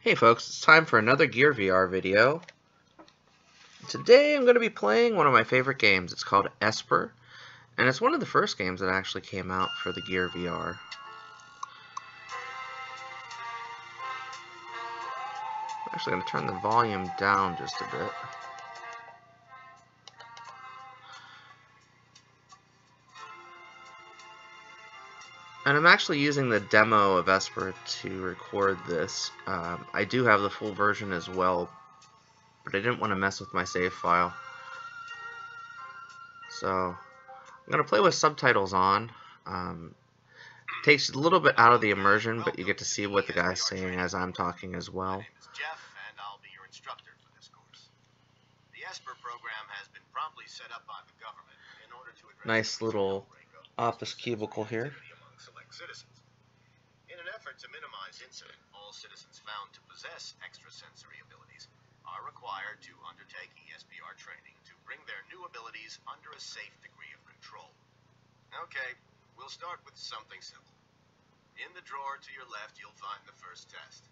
Hey folks, it's time for another Gear VR video. Today I'm going to be playing one of my favorite games. It's called Esper, and it's one of the first games that actually came out for the Gear VR. I'm actually going to turn the volume down just a bit. And I'm actually using the demo of Esper to record this. Um, I do have the full version as well, but I didn't want to mess with my save file. So I'm going to play with subtitles on. Um, takes a little bit out of the immersion, but you get to see what the guy's saying as I'm talking as well. Jeff, and I'll be your instructor for this course. The Esper program has been promptly set up by the government in order to address Nice little office cubicle here. Citizens. In an effort to minimize incident, all citizens found to possess extrasensory abilities are required to undertake Esper training to bring their new abilities under a safe degree of control. Okay, we'll start with something simple. In the drawer to your left, you'll find the first test.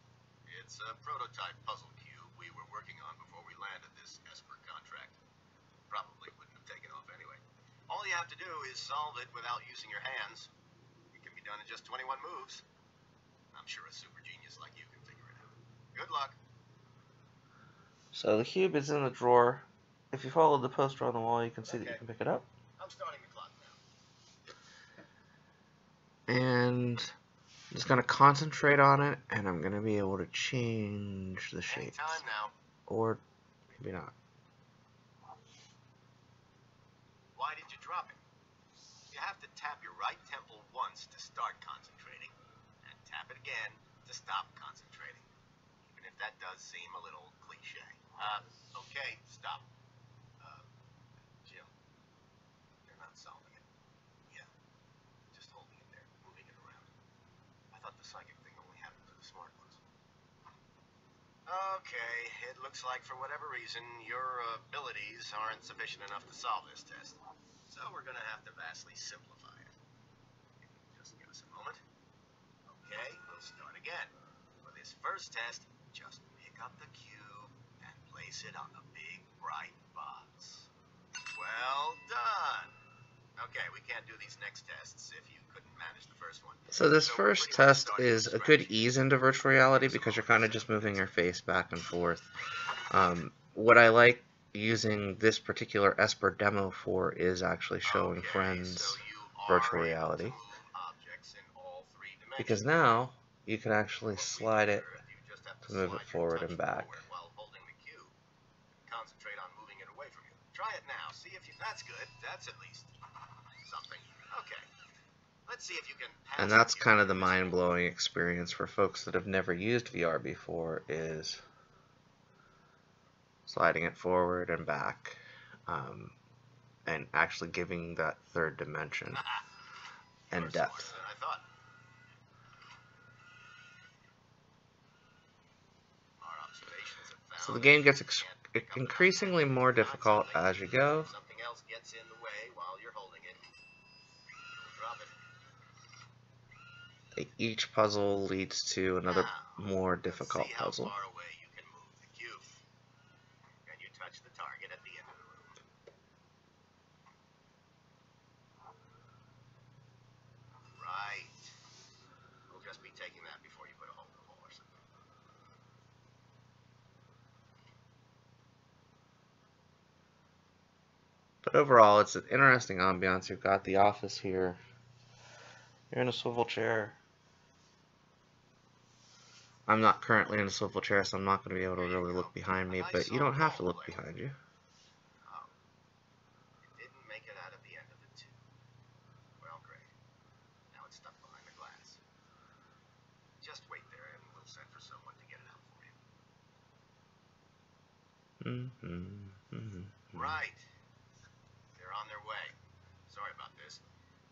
It's a prototype puzzle cube we were working on before we landed this Esper contract. Probably wouldn't have taken off anyway. All you have to do is solve it without using your hands. It can be done in just 21 moves. I'm sure a super genius like you can figure it out. Good luck. So the cube is in the drawer. If you follow the poster on the wall, you can see that you can pick it up. I'm starting the clock now. And I'm just going to concentrate on it, and I'm going to be able to change the shapes. Or maybe not. Why did you drop it? You have to tap your right temple once to start concentrating, and tap it again to stop concentrating. Even if that does seem a little cliche. Uh, okay, stop. Uh, Jim, they're not solving it. Yeah, just holding it there, moving it around. I thought the psychic thing only happened to the smart ones. Okay, it looks like for whatever reason your abilities aren't sufficient enough to solve this test. So we're gonna have to vastly simplify it. Just give us a moment. Okay, we'll start again. For this first test, just pick up the cube and place it on the big bright box. Well done. Okay, we can't do these next tests if you couldn't manage the first one. So this So first test is a good ease into virtual reality because you're kind of just moving your face back and forth. Um, what I like using this particular Esper demo for is actually showing Okay, friends so virtual reality. objects in all three because now you can actually slide it You just have to move it forward and back. forward while holding the cube. Concentrate on moving it away from you. Try it now. See if you. That's good. That's at least something. Okay. Let's see if you can. Pass And that's kind of the mind-blowing experience for folks that have never used VR before is sliding it forward and back um, and actually giving that third dimension and depth. smarter than I thought. Our observations have found So the game gets ex- can't pick up an increasingly more difficult as you go. Something else gets in the way while you're holding it. Drop it. Each puzzle leads to another more difficult puzzle. far away you can move the cube. Can you touch the target at the end of the room? Right. We'll just be taking that before you put a hole in the wall or something. But overall, it's an interesting ambiance. You've got the office here. You're in a swivel chair. I'm not currently in a swivel chair, so I'm not going to be able to really look behind me, but you don't have to look behind you. It didn't make it out of the end of the tube. Well, great. Now it's stuck behind the glass. Just wait there and we'll send for someone to get it out for you. hmm hmm Right. They're on their way. Sorry about this.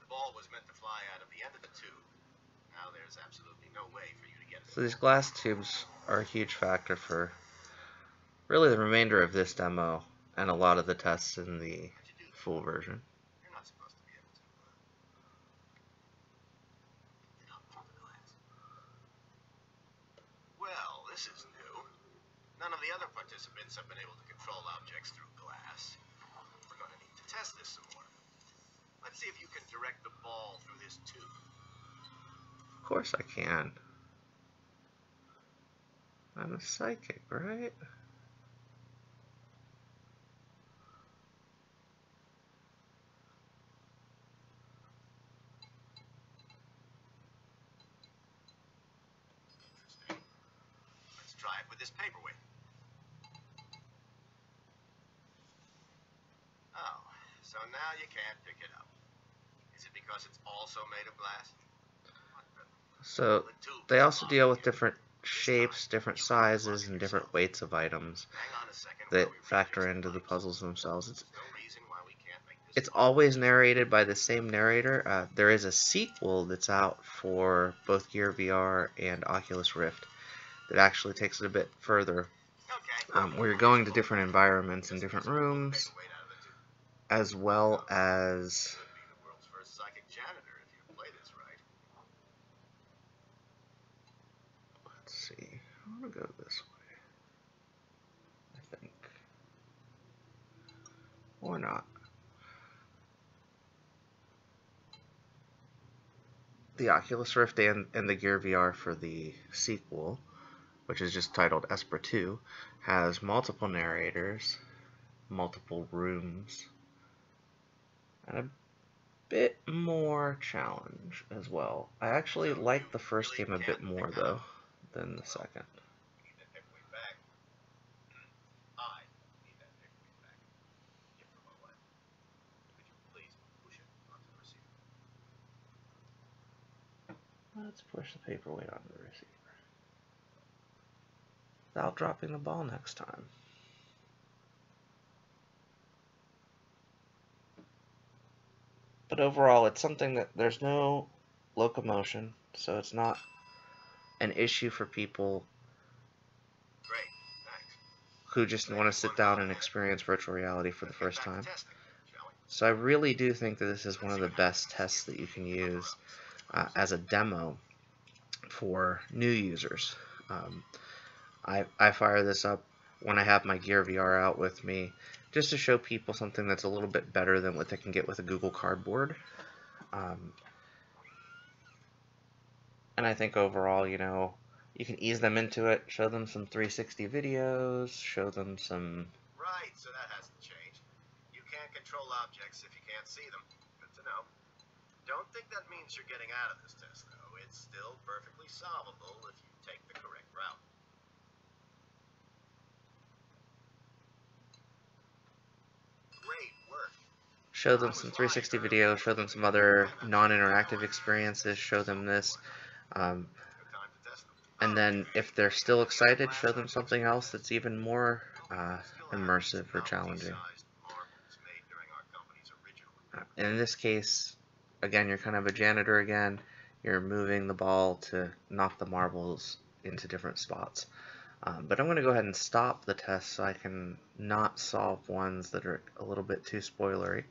The ball was meant to fly out of the end of the tube. Now there's absolutely no way for you to get it. So these glass tubes are a huge factor for really the remainder of this demo and a lot of the tests in the How'd you do that? full version. You're not supposed to be able to. uh, Get out through the glass. Well, this is new. None of the other participants have been able to control objects through glass. We're going to need to test this. Let's see if you can direct the ball through this tube. Of course I can. I'm a psychic, right? Interesting. Let's try it with this paperweight. Oh, so now you can't pick it up. Is it because it's also made of glass? So they also deal with different shapes, different sizes, and different weights of items Hang on a second that factor into the puzzles themselves. It's There's no reason why we can't make this it's always narrated by the same narrator. Uh, there is a sequel that's out for both Gear VR and Oculus Rift that actually takes it a bit further, Okay. um, where you're going to different environments and different rooms, Paperweight out of the tube. As well as let's see, I want to go this way. I think, or not. the Oculus Rift and, and the Gear VR for the sequel, which is just titled Esper 2, has multiple narrators, multiple rooms, and a bit more challenge as well. I actually like the first game a bit more though than the second. Let's push the paperweight onto the receiver. Without dropping the ball next time. But overall, it's something that there's no locomotion, so it's not an issue for people who just want to sit down and experience virtual reality for the first time. testing, shall we? So I really do think that this is one of the best tests that you can use uh, as a demo for new users. Um, I, I fire this up when I have my Gear VR out with me just to show people something that's a little bit better than what they can get with a Google Cardboard. Um, and I think overall, you know, you can ease them into it, show them some 360 videos, show them some Right, so that hasn't changed. You can't control objects if you can't see them. Good to know. Don't think that means you're getting out of this test, though. It's still perfectly solvable if you take the correct route. Show them some 360 videos, show them some other non-interactive experiences, show them this, um, and then if they're still excited, show them something else that's even more uh, immersive or challenging. Uh, in this case, again, you're kind of a janitor again. You're moving the ball to knock the marbles into different spots. Um, but I'm going to go ahead and stop the test so I can not solve ones that are a little bit too spoilery.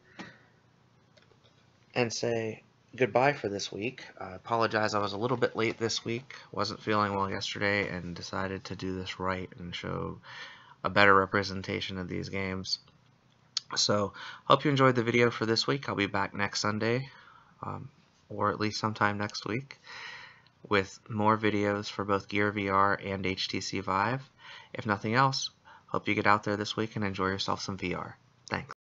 And say goodbye for this week. I apologize I was a little bit late this week. Wasn't feeling well yesterday and decided to do this right and show a better representation of these games. So, hope you enjoyed the video for this week. I'll be back next Sunday, um, or at least sometime next week, with more videos for both Gear VR and HTC Vive. If nothing else, hope you get out there this week and enjoy yourself some VR. Thanks.